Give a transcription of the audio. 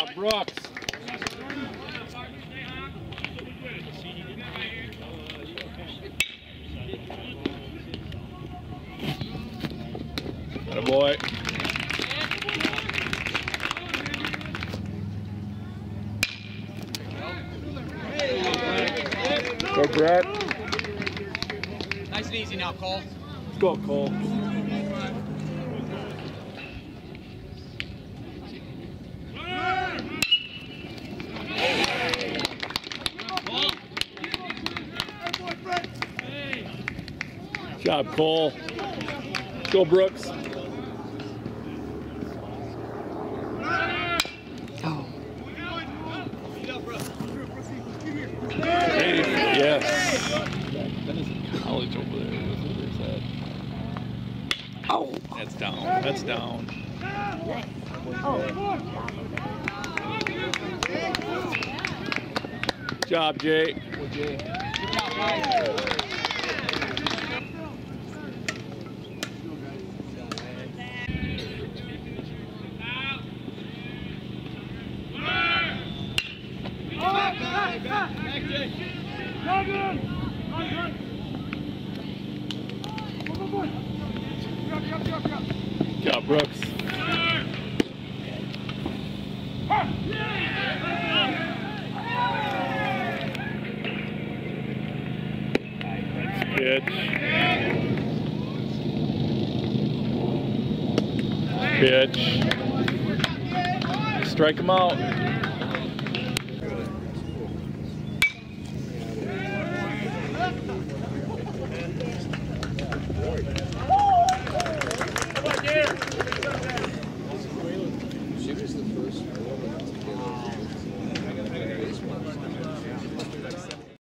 job, Brooks. Atta boy. Go, Brett. Nice and easy now, Cole. Let's go, Cole. Job, Cole. Go, Brooks. Oh. Hey, yes. That is college over there. That's. Oh. That's down. That's down. Job, Jay. Good job, guys. Job, Brooks. Pitch. Pitch. Strike him out.